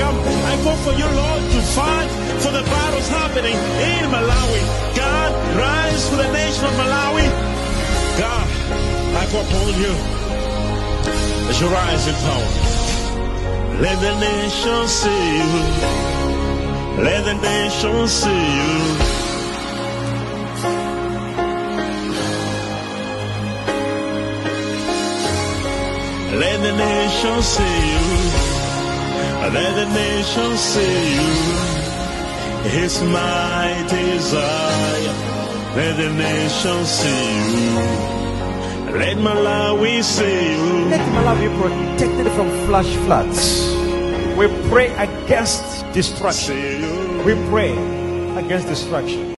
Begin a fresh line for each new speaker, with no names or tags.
I call for you, Lord, to fight for the battles happening in Malawi. God, rise for the nation of Malawi. God, I call upon you as you rise in power. Let the nation see you. Let the nation see you. Let the nation see you. Let the nation see you. It's my desire. Let the nation see you. Let Malawi see you.
Let Malawi be protected from flash floods. We pray against destruction. We pray against destruction.